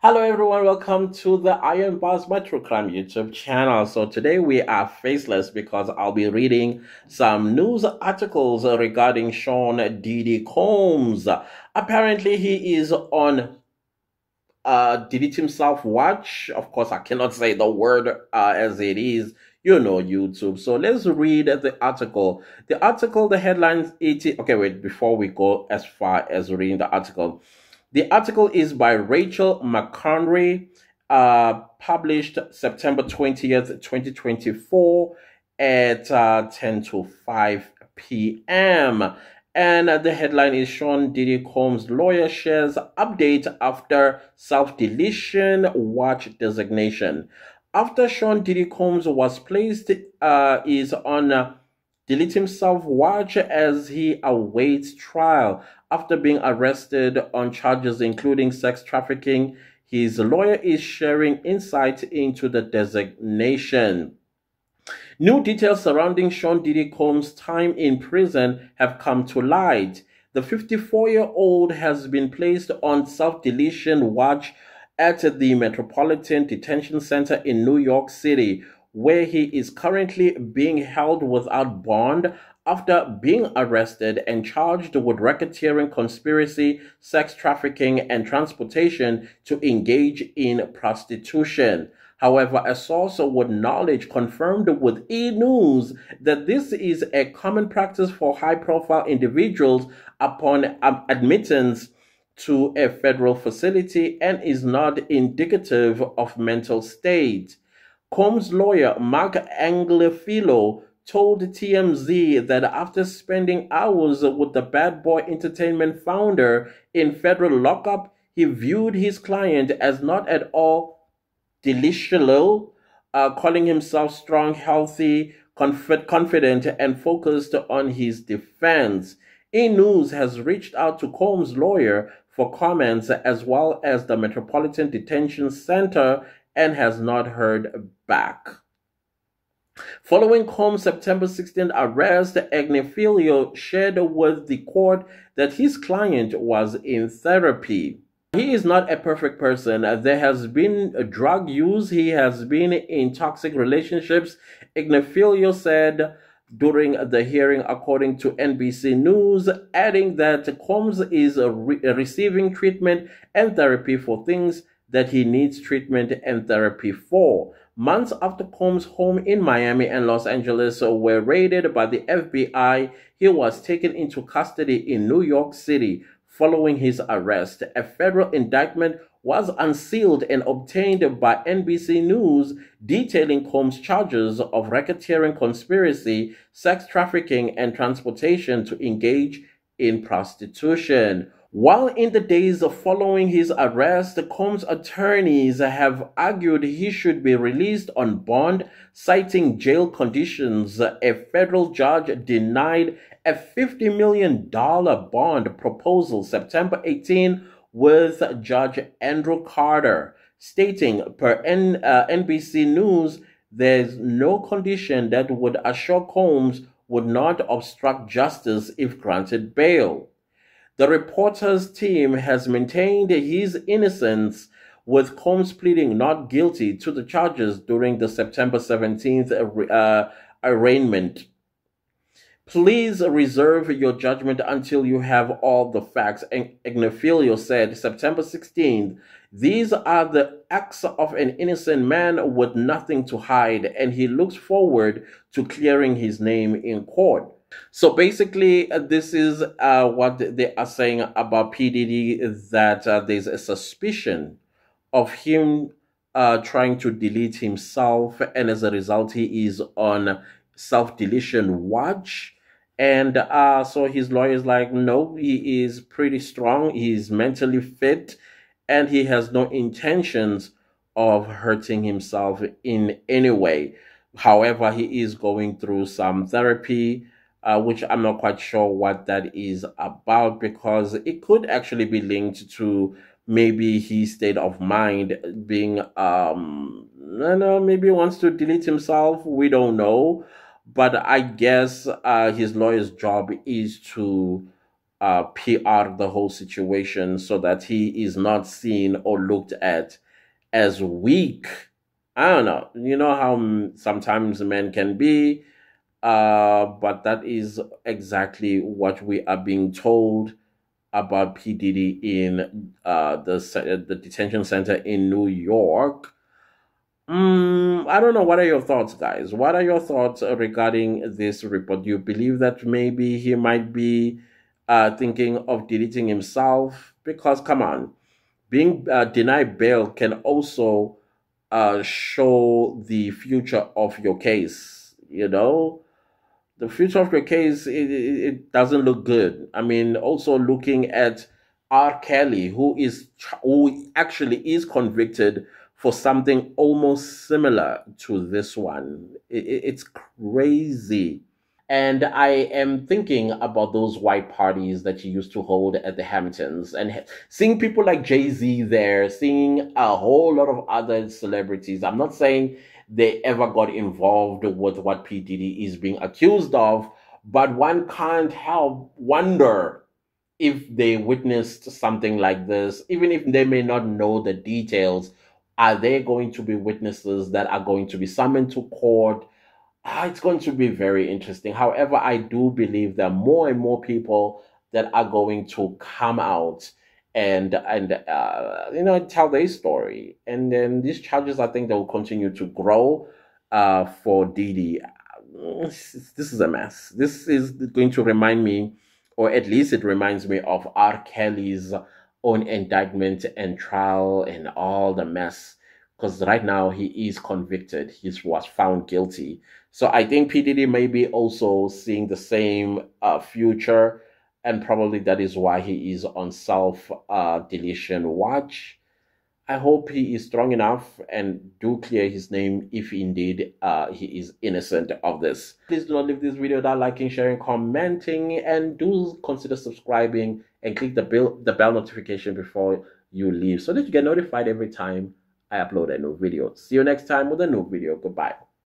Hello everyone, welcome to the Iron Bars Metro Crime YouTube channel. So today we are faceless because I'll be reading some news articles regarding Sean Diddy Combs. Apparently he is on uh Diddy himself watch. Of course I cannot say the word uh, as it is. You know YouTube. So let's read the article. The article, the headlines 80 okay wait before we go as far as reading the article. The article is by Rachel McConry, uh, published September 20th, 2024 at uh, 10 to 5 p.m. And the headline is Sean Diddy Combs' lawyer shares update after self deletion watch designation. After Sean Diddy Combs was placed, uh, is on delete himself watch as he awaits trial after being arrested on charges including sex trafficking. His lawyer is sharing insight into the designation. New details surrounding Sean Diddy Combs' time in prison have come to light. The 54 year old has been placed on self deletion watch at the Metropolitan Detention Center in New York City, where he is currently being held without bond after being arrested and charged with racketeering, conspiracy, sex trafficking, and transportation to engage in prostitution. However, a source with knowledge confirmed with E! News that this is a common practice for high profile individuals upon admittance to a federal facility and is not indicative of mental state. Combs' lawyer, Marc Agnifilo, told TMZ that after spending hours with the Bad Boy Entertainment founder in federal lockup, he viewed his client as not at all delusional, uh, calling himself strong, healthy, conf- confident, and focused on his defense. E! News has reached out to Combs' lawyer for comments as well as the Metropolitan Detention Center and has not heard back. Following Combs' September 16 arrest, Agnifilo shared with the court that his client was in therapy. He is not a perfect person. There has been drug use. He has been in toxic relationships. Agnifilo said during the hearing, according to NBC News, adding that Combs is re receiving treatment and therapy for things that he needs treatment and therapy for. Months after Combs' home in Miami and Los Angeles were raided by the FBI, he was taken into custody in New York City following his arrest. A federal indictment was unsealed and obtained by NBC News detailing Combs' charges of racketeering conspiracy, sex trafficking, and transportation to engage in prostitution. While in the days following his arrest, Combs' attorneys have argued he should be released on bond, citing jail conditions. A federal judge denied a $50 million bond proposal September 18 with Judge Andrew Carter, stating per N, uh, NBC News there's no condition that would assure Combs would not obstruct justice if granted bail. The reporter's team has maintained his innocence with Combs pleading not guilty to the charges during the September 17th uh, arraignment. Please reserve your judgment until you have all the facts. Agnifilo said September 16th, these are the acts of an innocent man with nothing to hide, and he looks forward to clearing his name in court. So basically, uh, this is uh, what they are saying about PDD that uh, there's a suspicion of him uh, trying to delete himself, and as a result, he is on self deletion watch. And uh, so his lawyer is like, no, he is pretty strong, he's mentally fit, and he has no intentions of hurting himself in any way. However, he is going through some therapy uh, which I'm not quite sure what that is about because it could actually be linked to maybe his state of mind being um I know maybe wants to delete himself. We don't know, but I guess uh, his lawyer's job is to uh, PR the whole situation so that he is not seen or looked at as weak. I don't know. You know how sometimes men can be, uh, but that is exactly what we are being told about P Diddy in uh, the the detention center in New York. Mm, I don't know. What are your thoughts, guys? What are your thoughts regarding this report? Do you believe that maybe he might be uh, thinking of deleting himself? Because come on, being uh, denied bail can also uh, show the future of your case. You know, the future of your case it, it doesn't look good. I mean, also looking at R. Kelly, who is who actually is convicted for something almost similar to this one. It, it's crazy. And I am thinking about those white parties that you used to hold at the Hamptons and seeing people like Jay Z there, seeing a whole lot of other celebrities. I'm not saying they ever got involved with what P. Diddy is being accused of, but one can't help wonder if they witnessed something like this, even if they may not know the details. Are they going to be witnesses that are going to be summoned to court? Ah, it's going to be very interesting. However, I do believe that more and more people that are going to come out and and uh, you know tell their story, and then these charges, I think, they will continue to grow uh, for Diddy. This is a mess. This is going to remind me, or at least it reminds me of R. Kelly's own indictment and trial and all the mess because right now he is convicted. He was found guilty. So I think P. Diddy may be also seeing the same uh, future, and probably that is why he is on self uh, deletion watch. I hope he is strong enough and do clear his name if indeed uh, he is innocent of this. Please do not leave this video without liking, sharing, commenting, and do consider subscribing and click the bell, the bell notification before you leave so that you get notified every time I upload a new video. See you next time with a new video. Goodbye.